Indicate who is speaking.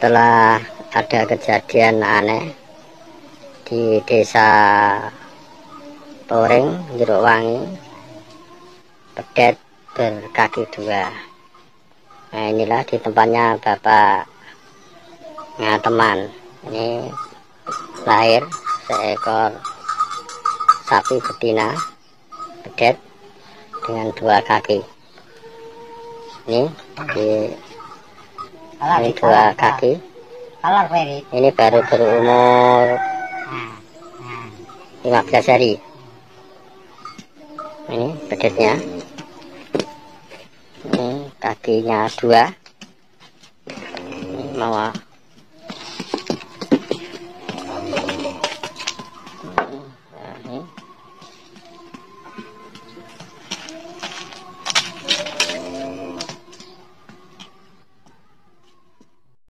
Speaker 1: Setelah ada kejadian aneh di desa Toring, Jeruk Wangi, pedet berkaki dua. Nah inilah di tempatnya Bapak Ngateman. Ini lahir seekor sapi betina pedet dengan dua kaki. Ini di ini dua kaki. Ini baru berumur 15 hari. Ini bedetnya ini kakinya dua. Ini mau